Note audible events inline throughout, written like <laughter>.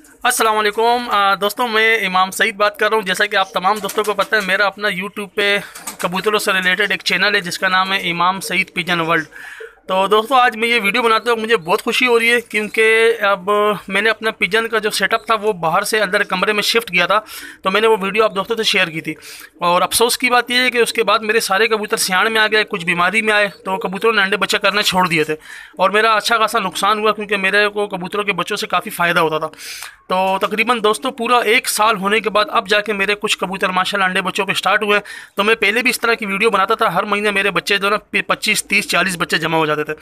वालेकुम दोस्तों, मैं इमाम सईद बात कर रहा हूँ। जैसा कि आप तमाम दोस्तों को पता है, मेरा अपना यूट्यूब पे कबूतरों से रिलेटेड एक चैनल है, जिसका नाम है इमाम सईद पिजन वर्ल्ड। तो दोस्तों, आज मैं ये वीडियो बनाते हुए मुझे बहुत खुशी हो रही है क्योंकि अब मैंने अपना पिजन का जो सेटअप था, वो बाहर से अंदर कमरे में शिफ्ट किया था। तो मैंने वो वीडियो आप दोस्तों से शेयर की थी। और अफसोस की बात यह है कि उसके बाद मेरे सारे कबूतर सियाण में आ गए, कुछ बीमारी में आए तो कबूतरों ने अंडे बच्चे करना छोड़ दिए थे। और मेरा अच्छा खासा नुकसान हुआ क्योंकि मेरे को कबूतरों के बच्चों से काफ़ी फ़ायदा होता था। तो तकरीबन दोस्तों, पूरा एक साल होने के बाद अब जाके मेरे कुछ कबूतर, माशाल्लाह, अंडे बच्चों के स्टार्ट हुए। तो मैं पहले भी इस तरह की वीडियो बनाता था। हर महीने मेरे बच्चे जो ना, पच्चीस, तीस, चालीस बच्चे जमा हो जाते थे।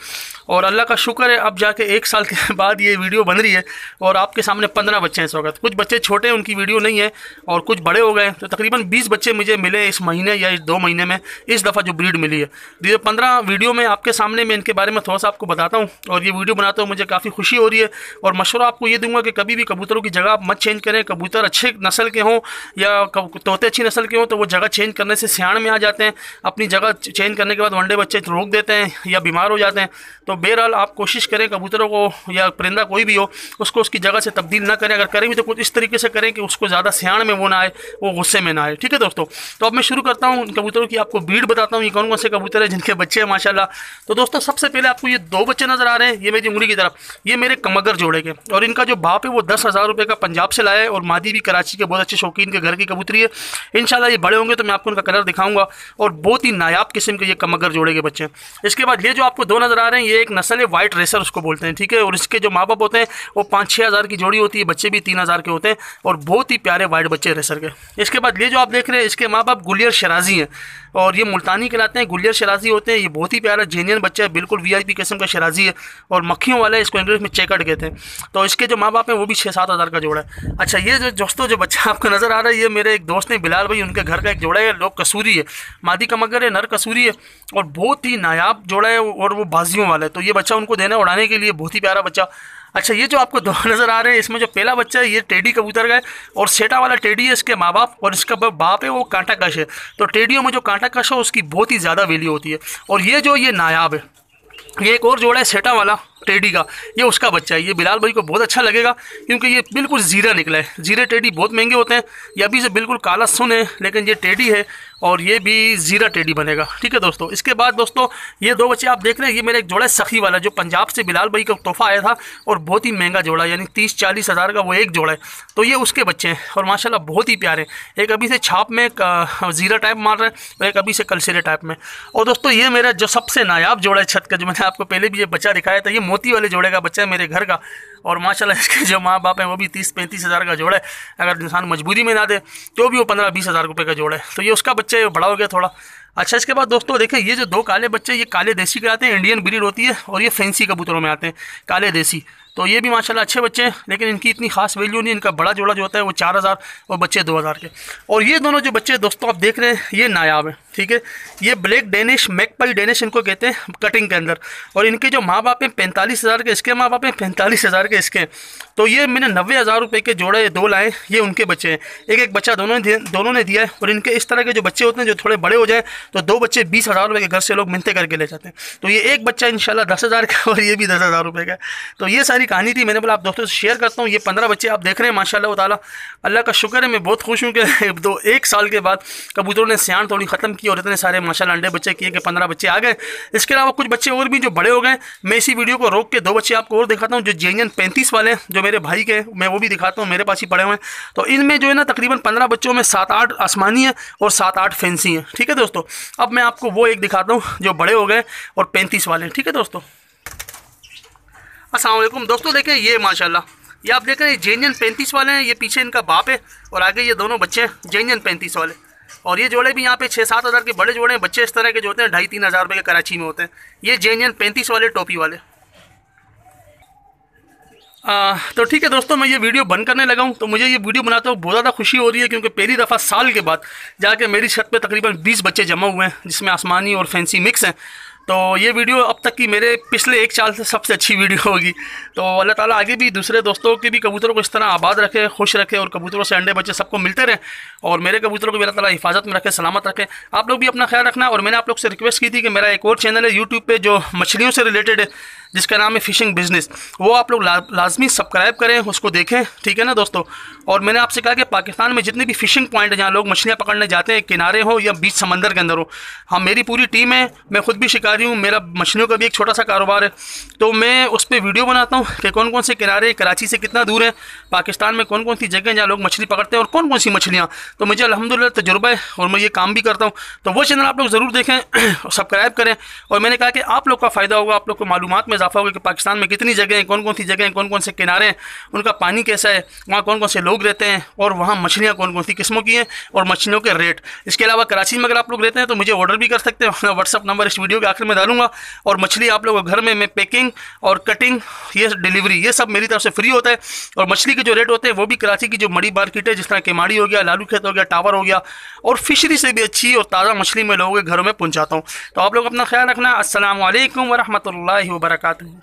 और अल्लाह का शुक्र है, अब जाके एक साल के <laughs> बाद ये वीडियो बन रही है और आपके सामने पंद्रह बच्चे हैं इस वक्त। कुछ बच्चे छोटे हैं, उनकी वीडियो नहीं है और कुछ बड़े हो गए तो तकरीबन बीस बच्चे मुझे मिले इस महीने या इस दो महीने में, इस दफ़ा जो ब्रीड मिली है। ये पंद्रह वीडियो में आपके सामने मैं इनके बारे में थोड़ा सा आपको बताता हूँ और ये वीडियो बनाते हुए मुझे काफ़ी खुशी हो रही है और मशवरा आपको ये दूँगा कि कभी भी कबूतरों की जगह आप मत चेंज करें। कबूतर अच्छे नस्ल के हों या तोते अच्छी नस्ल के हों तो वो जगह चेंज करने से सियाण में आ जाते हैं। अपनी जगह चेंज करने के बाद वनडे बच्चे रोक देते हैं या बीमार हो जाते हैं। तो बहरहाल आप कोशिश करें कबूतरों को या परिंदा कोई भी हो, उसको उसकी जगह से तब्दील ना करें। अगर करें भी तो कुछ इस तरीके से करें कि उसको ज़्यादा सियाण में वो ना आए, वो गुस्से में ना आए। ठीक है दोस्तों? तो अब मैं शुरू करता हूँ कबूतरों की आपको ब्रीड बताता हूँ। ये कौन कौन से कबूतर है जिनके बच्चे हैं माशाला तो दोस्तों, सबसे पहले आपको ये दो बच्चे नज़र आ रहे हैं, ये मेरी उंगली की तरफ़। ये मेरे कमगर जोड़े के। और इनका जो बाप है वो दस हज़ार रुपये का पंजाब से लाया है और मादी भी कराची के बहुत अच्छे शौकीन के घर की कबूतरी है। इन ये बड़े होंगे तो मैं आपको उनका कलर दिखाऊँगा। और बहुत ही नायाब किस्म के ये कमगर जोड़े के बच्चे हैं। इसके बाद ये जो आपको दो नज़र आ रहे हैं। ये एक नस्ल है वाइट रेसर उसको बोलते हैं, ठीक है? और इसके जो माँ बाप होते हैं, वो पाँच छः हज़ार की जोड़ी होती है, बच्चे भी तीन हज़ार के होते हैं और बहुत ही प्यारे वाइट बच्चे रेसर के। इसके बाद ये जो आप देख रहे हैं, इसके माँ बाप गुलियर शराजी हैं। और ये मुल्तानी कहलाते हैं गुलियर शराजी होते हैं। ये बहुत ही प्यारा जेनियन बच्चा है, बिल्कुल वीआईपी किस्म का शराजी है और मक्खियों वाला है, इसको इंग्लिश में चेकट कहते हैं। तो इसके जो माँ बाप हैं, वो भी छः सात हज़ार का जोड़ा है। अच्छा ये जो दोस्तों, जो बच्चा आपको नज़र आ रहा है, ये मेरे एक दोस्त ने बिलाल भाई, उनके घर का एक जोड़ा है, लोग कसूरी है। मादी का मगर है, नर कसूरी है और बहुत ही नायाब जोड़ा है और वो बाजियों वाला है। तो ये बच्चा उनको देना उड़ाने के लिए, बहुत ही प्यारा बच्चा। अच्छा ये जो आपको दो <laughs> नज़र आ रहे हैं, इसमें जो पहला बच्चा है, ये टेडी कबूतर का है, और सेटा वाला टेडी है इसके माँ बाप और इसका बाप है वो कांटा कश है। तो टेडियों में जो कांटा कश है, उसकी बहुत ही ज़्यादा वैल्यू होती है। और ये जो, ये नायाब है, ये एक और जोड़ा है सेटा वाला टेडी का, ये उसका बच्चा है। ये बिलाल भाई को बहुत अच्छा लगेगा, क्योंकि ये बिल्कुल ज़ीरा निकला है। ज़ीरे टेडी बहुत महँगे होते हैं, ये अभी से बिल्कुल काला सुन है, लेकिन ये टेडी है और ये भी ज़ीरा टेडी बनेगा। ठीक है दोस्तों? इसके बाद दोस्तों, ये दो बच्चे आप देख रहे हैं, ये मेरा एक जोड़ा है सखी वाला, जो पंजाब से बिलाल भाई का तोहफा आया था और बहुत ही महँगा जोड़ा यानी तीस चालीस हज़ार का वो एक जोड़ा है। तो ये उसके बच्चे हैं और माशाल्लाह बहुत ही प्यारे एक अभी से छाप में ज़ीरा टाइप मार रहे हैं और एक अभी से कलसेरे टाइप में। और दोस्तों, ये मेरा जो सबसे नायाब जोड़ा है छत का, जो मैंने आपको पहले भी ये बच्चा दिखाया था, ये मोती वाले जोड़े का बच्चा है मेरे घर का। और माशाल्लाह इसके जो माँ बाप हैं, वो भी तीस पैंतीस हज़ार का जोड़ा है। अगर इंसान मजबूरी में ना दे तो भी वो पंद्रह बीस हज़ार रुपये का जोड़ा है। तो ये उसका बच्चा बड़ा हो गया थोड़ा। अच्छा इसके बाद दोस्तों देखें, ये जो दो काले बच्चे, ये काले देसी के आते हैं, इंडियन ब्रीड होती है, और ये फैंसी कबूतरों में आते हैं, काले देसी। तो ये भी माशाल्लाह अच्छे बच्चे हैं, लेकिन इनकी इतनी खास वैल्यू नहीं, इनका बड़ा जोड़ा जो होता है वो चार हज़ार और बच्चे दो हज़ार के। और ये दोनों जो बच्चे दोस्तों, आप देख रहे हैं, ये नायाब हैं, ठीक है? ये ब्लैक डेनिश मैकपाई डेनिश इनको कहते हैं कटिंग के अंदर। और इनके जो माँ बाप हैं, पैंतालीस हज़ार के इसके माँ बाप हैं, पैंतालीस हज़ार के इसके। तो ये मैंने नब्बे हज़ार रुपये के जोड़े, दो लाए, ये उनके बच्चे हैं। एक एक बच्चा दोनों ने दोनों ने दिया है, और इनके इस तरह के जो बच्चे होते हैं, जो थोड़े बड़े हो जाए तो दो बच्चे बीस हज़ार रुपये के घर से लोग मिनते करके ले जाते हैं। तो ये एक बच्चा इंशाल्लाह दस हज़ार का और ये भी दस हज़ार रुपये का तो ये सारी कहानी थी, मैंने बोला, आप दोस्तों से शेयर करता हूँ, ये पंद्रह बच्चे आप देख रहे हैं, माशाल्लाह ताला। अल्लाह का शुक्र है, मैं बहुत खुश हूँ कि <laughs> दो, एक साल के बाद कबूतरों ने सियाण थोड़ी ख़त्म की और इतने सारे, माशाल्लाह, अंडे बच्चे किए कि पंद्रह बच्चे आ गए। इसके अलावा कुछ बच्चे और भी जो बड़े हो गए, मैं इसी वीडियो को रोक के दो बच्चे आपको और दिखाता हूँ, जो जेन पैंतीस वाले जो मेरे भाई के मैं वो भी दिखाता हूँ, मेरे पास ही पड़े हुए हैं। तो इनमें जो है ना, तकरीबन पंद्रह बच्चों में सात आठ आसमानी है और सात आठ फैंसी हैं। ठीक है दोस्तों, अब मैं आपको वो एक दिखाता हूँ, जो बड़े हो गए और पैंतीस वाले ठीक है दोस्तों? असलम दोस्तों देखें ये माशाल्लाह ये आप देख रहे हैं जेनियन पैंतीस वाले हैं ये पीछे इनका बाप है और आगे ये दोनों बच्चे हैं जेनियन पैंतीस वाले। और ये जोड़े भी यहाँ पे छः सात हज़ार के बड़े जोड़े हैं बच्चे इस तरह के जो होते हैं ढाई तीन हज़ार रुपये के कराची में होते हैं। ये जेनियन पैंतीस वाले टोपी वाले। आ, तो ठीक है दोस्तों मैं ये वीडियो बंद करने लगा हूँ तो मुझे ये वीडियो बनाते हुए बहुत ज़्यादा खुशी हो रही है क्योंकि पहली दफ़ा साल के बाद जाके मेरी छत पे तकरीबन 20 बच्चे जमा हुए हैं जिसमें आसमानी और फैंसी मिक्स हैं। तो ये वीडियो अब तक की मेरे पिछले एक साल से सबसे अच्छी वीडियो होगी। तो अल्लाह ताला आगे भी दूसरे दोस्तों के भी कबूतरों को इस तरह आबाद रखे, खुश रखे और कबूतरों से अंडे बच्चे सबको मिलते रहें और मेरे कबूतरों को भी अल्लाह ताला हिफाजत में रखे, सलामत रखे। आप लोग भी अपना ख्याल रखना और मैंने आप लोग से रिक्वेस्ट की थी कि मेरा एक और चैनल है यूट्यूब पर जो मछलियों से रिलेटेड है। जिसका नाम है फ़िशिंग बिज़नेस। वो आप लोग ला, लाजमी सब्सक्राइब करें उसको देखें ठीक है ना दोस्तों? और मैंने आपसे कहा कि पाकिस्तान में जितने भी फ़िशिंग पॉइंट हैं जहाँ लोग मछलियाँ पकड़ने जाते हैं किनारे हो या बीच समंदर के अंदर हो हाँ मेरी पूरी टीम है मैं खुद भी शिकारी हूँ मेरा मछलियों का भी एक छोटा सा कारोबार है। तो मैं उस पर वीडियो बनाता हूँ कि कौन कौन से किनारे कराची से कितना दूर है पाकिस्तान में कौन कौन सी जगह जहाँ लोग मछली पकड़ते हैं और कौन कौन सी मछलियाँ। तो मुझे अलहमदिल्ला तजुर्बा है और मैं ये काम भी करता हूँ। तो वो चैनल आप लोग ज़रूर देखें <clears throat> सब्सक्राइब करें। और मैंने कहा कि आप लोग का फ़ायदा होगा आप लोग को मालूम में इजाफा होगा कि पाकिस्तान में कितनी जगह हैं कौन कौन सी जगह हैं कौन कौन से किनारे हैं, उनका पानी कैसा है, वहाँ कौन कौन से लोग रहते हैं और वहाँ मछलियाँ कौन कौन सी किस्मों की हैं और मछलियों के रेट। इसके अलावा कराची में अगर आप लोग रहते हैं तो मुझे ऑर्डर भी कर सकते हैं व्हाट्सअप नंबर इस वीडियो के आखिर में डालूँगा और मछली आप लोगों घर में, मैं पैकिंग और कटिंग ये डिलीवरी ये सब मेरी तरफ़ से फ्री होता है और मछली के जो रेट होते हैं वो भी कराची की जो मड़ी मार्केट है, जिस तरह केमाड़ी हो गया, लालू खेत हो गया टावर हो गया और फिशरी से भी अच्छी और ताज़ा मछली मैं लोगों के घरों में पहुँचाता हूँ। तो आप लोग अपना ख्याल रखना असल वरहमल वर्का starting